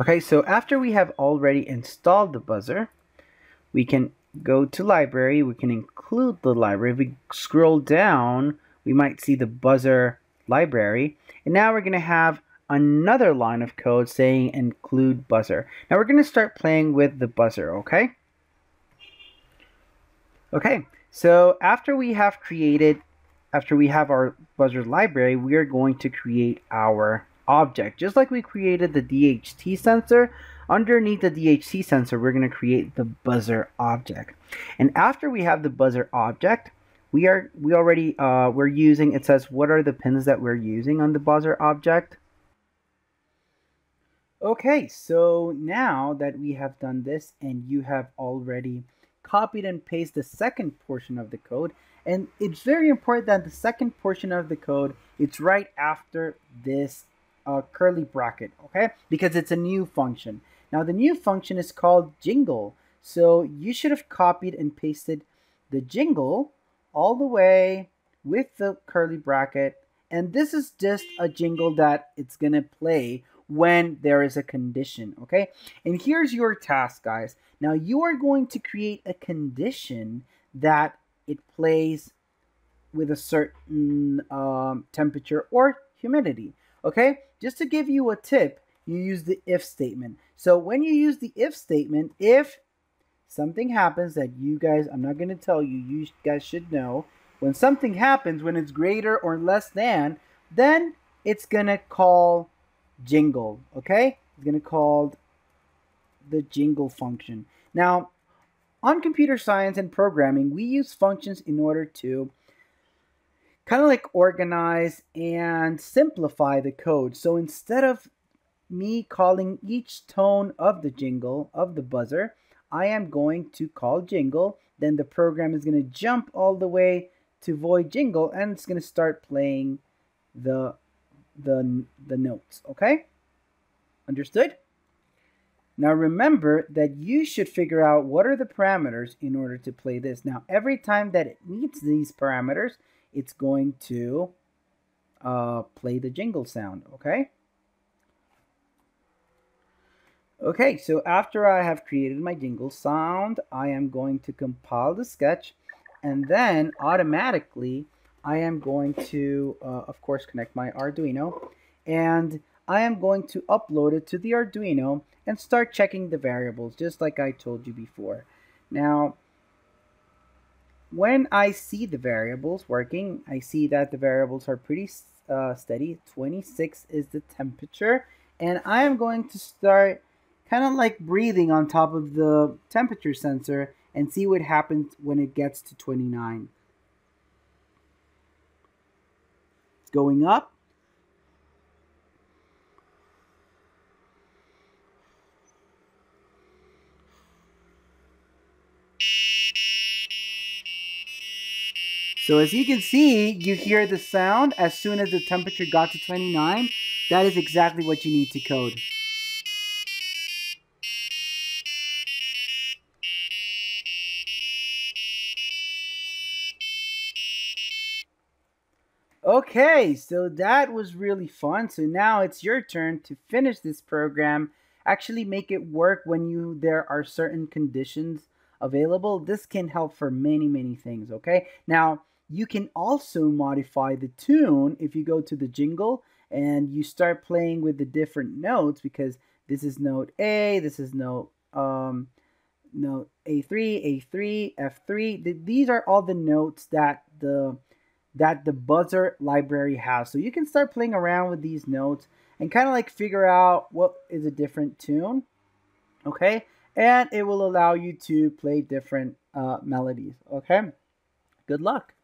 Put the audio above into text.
Okay, so after we have already installed the buzzer, we can go to library, we can include the library. If we scroll down, we might see the buzzer library. And now we're going to have another line of code saying include buzzer. Now we're going to start playing with the buzzer, okay? Okay, so after we have created, after we have our buzzer library, we are going to create our object. Just like we created the DHT sensor, underneath the DHT sensor, we're going to create the buzzer object. And after we have the buzzer object, we are we already uh, we're using it says what are the pins that we're using on the buzzer object okay so now that we have done this and you have already copied and pasted the second portion of the code and it's very important that the second portion of the code it's right after this uh, curly bracket okay because it's a new function now the new function is called jingle so you should have copied and pasted the jingle all the way with the curly bracket. And this is just a jingle that it's going to play when there is a condition, okay? And here's your task, guys. Now you are going to create a condition that it plays with a certain um, temperature or humidity, okay? Just to give you a tip, you use the if statement. So when you use the if statement, if something happens that you guys, I'm not going to tell you, you guys should know. When something happens, when it's greater or less than, then it's going to call jingle, okay? It's going to call the jingle function. Now, on computer science and programming, we use functions in order to kind of like organize and simplify the code. So instead of me calling each tone of the jingle, of the buzzer, I am going to call jingle. Then the program is going to jump all the way to void jingle and it's going to start playing the the the notes, okay? Understood? Now remember that you should figure out what are the parameters in order to play this. Now every time that it meets these parameters, it's going to uh, play the jingle sound, okay? Okay, so after I have created my jingle sound, I am going to compile the sketch and then automatically I am going to, uh, of course, connect my Arduino and I am going to upload it to the Arduino and start checking the variables just like I told you before. Now, when I see the variables working, I see that the variables are pretty uh, steady. 26 is the temperature and I am going to start kind of like breathing on top of the temperature sensor and see what happens when it gets to 29. It's going up. So as you can see, you hear the sound as soon as the temperature got to 29. That is exactly what you need to code. Okay, so that was really fun. So now it's your turn to finish this program. Actually make it work when you there are certain conditions available. This can help for many, many things, okay? Now, you can also modify the tune if you go to the jingle and you start playing with the different notes because this is note A, this is note um note A3, A3, F3. These are all the notes that the that the buzzer library has. So you can start playing around with these notes and kind of like figure out what is a different tune. Okay. And it will allow you to play different uh, melodies. Okay. Good luck.